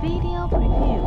Video preview.